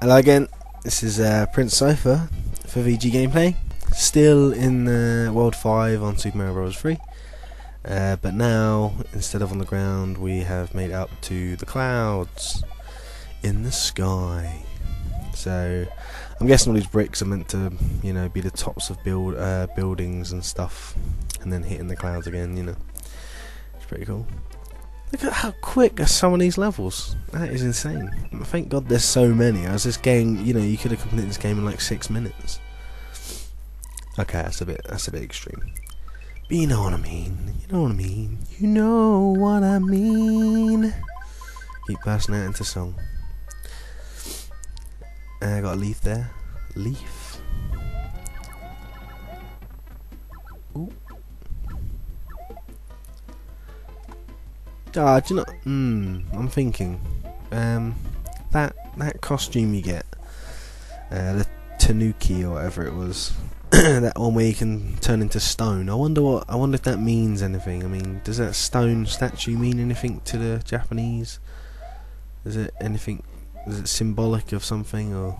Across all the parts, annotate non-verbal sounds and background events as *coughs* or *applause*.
Hello again, this is uh, Princescyther for VG Gameplay. Still in uh, World 5 on Super Mario Bros. 3. Uh, but now, instead of on the ground, we have made up to the clouds in the sky. So, I'm guessing all these bricks are meant to, you know, be the tops of build uh, buildings and stuff, and then hitting the clouds again, you know. It's pretty cool. Look at how quick are some of these levels. That is insane. Thank God there's so many. As this game, you know, you could have completed this game in like six minutes. Okay, that's a bit that's a bit extreme. But you know what I mean. You know what I mean. You know what I mean. Keep passing that into song. Uh, I got a leaf there. Leaf. Ah, do you know? Hmm. I'm thinking. Um, that that costume you get, uh, the Tanuki or whatever it was, *clears throat* that one where you can turn into stone. I wonder what. I wonder if that means anything. I mean, does that stone statue mean anything to the Japanese? Is it anything? Is it symbolic of something or?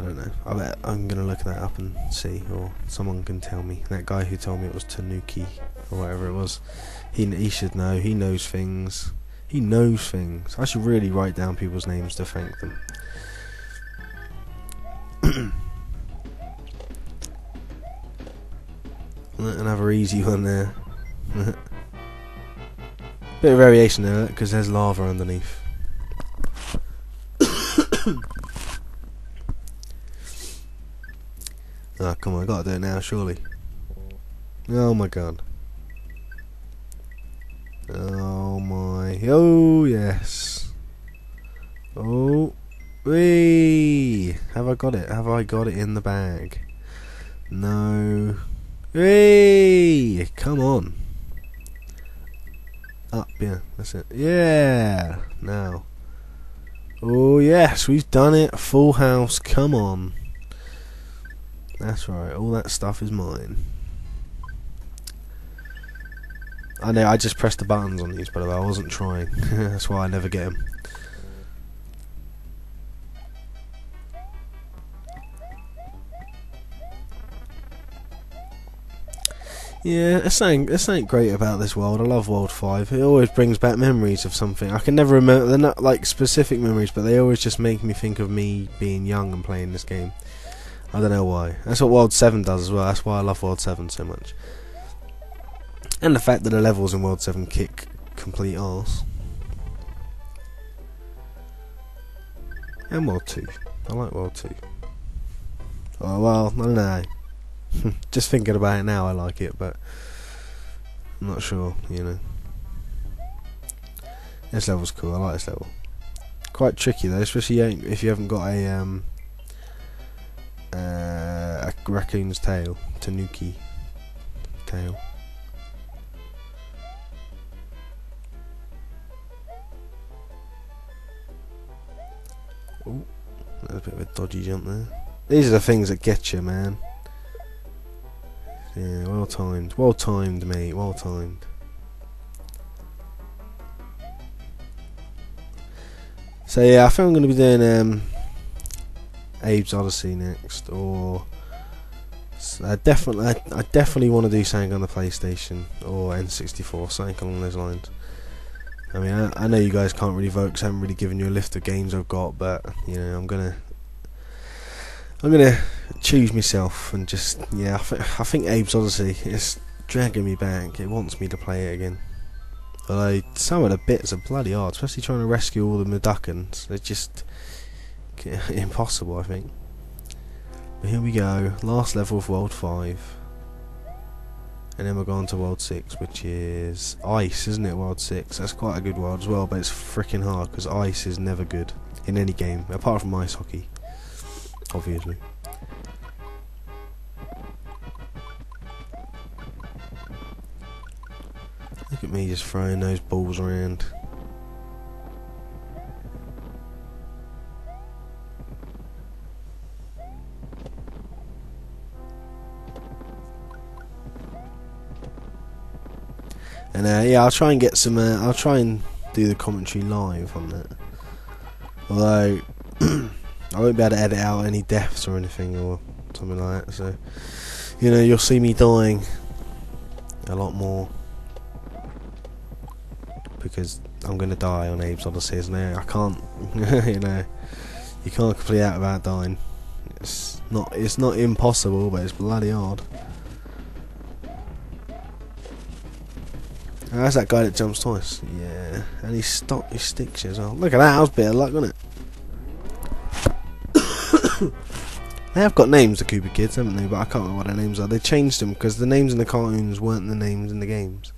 I don't know. I bet I'm gonna look that up and see, or someone can tell me. That guy who told me it was Tanuki or whatever it was, he he should know. He knows things. He knows things. I should really write down people's names to thank them. *coughs* Another easy one there. *laughs* Bit of variation there because there's lava underneath. *coughs* *coughs* Ah, oh, come on, I gotta do it now, surely. Oh my god. Oh my. Oh, yes. Oh. Wee! Have I got it? Have I got it in the bag? No. Wee! Come on. Up, yeah, that's it. Yeah! Now. Oh, yes, we've done it. Full house, come on. That's right, all that stuff is mine. I know, I just pressed the buttons on these, by the way, I wasn't trying. *laughs* That's why I never get them. Yeah, it's something, it's something great about this world. I love World 5. It always brings back memories of something. I can never remember, they're not like specific memories, but they always just make me think of me being young and playing this game. I don't know why. That's what World 7 does as well. That's why I love World 7 so much. And the fact that the levels in World 7 kick complete arse. And World 2. I like World 2. Oh, well, I don't know. *laughs* Just thinking about it now, I like it, but I'm not sure, you know. This level's cool. I like this level. Quite tricky though, especially if you haven't got a um, raccoon's tail, tanuki tail. Oh, that's a bit of a dodgy jump there. These are the things that get you, man. Yeah, well timed. Well timed, mate. Well timed. So yeah, I think I'm going to be doing um, Abe's Oddysee next, or I definitely, I, I definitely want to do something on the PlayStation or N64, something along those lines. I mean, I, I know you guys can't really vote because I haven't really given you a list of games I've got, but you know, I'm gonna, I'm gonna choose myself and just, yeah, I, th I think Abe's Oddysee is dragging me back. It wants me to play it again. Although some of the bits are bloody hard, especially trying to rescue all the Mudokons. They're just *laughs* impossible, I think. But here we go, last level of World 5. And then we're going to World 6, which is Ice, isn't it, World 6? That's quite a good world as well, but it's freaking hard, because Ice is never good in any game, apart from ice hockey, obviously. Look at me just throwing those balls around. And uh, yeah, I'll try and get some. Uh, I'll try and do the commentary live on that. Although *clears throat* I won't be able to edit out any deaths or anything or something like that. So you know you'll see me dying a lot more because I'm gonna die on Abe's Oddysee, isn't it? I can't, *laughs* you know, you can't complete out without dying. It's not, it's not impossible, but it's bloody hard. Oh, that's that guy that jumps twice. Yeah, and he stopped his sticks as well. Look at that, that was a bit of luck, wasn't it? *coughs* they have got names, the Koopa Kids, haven't they? But I can't remember what their names are. They changed them because the names in the cartoons weren't the names in the games.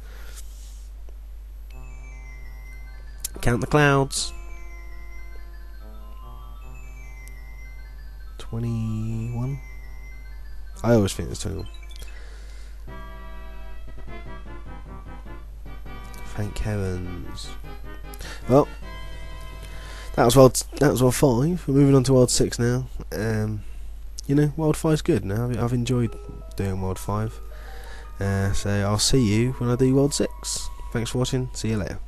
Count the clouds. 21? I always think it's 21. Thank heavens. Well, that was world. That was world five. We're moving on to world six now. Um, you know, world five's good. Now I've enjoyed doing world five. Uh, so I'll see you when I do world six. Thanks for watching. See you later.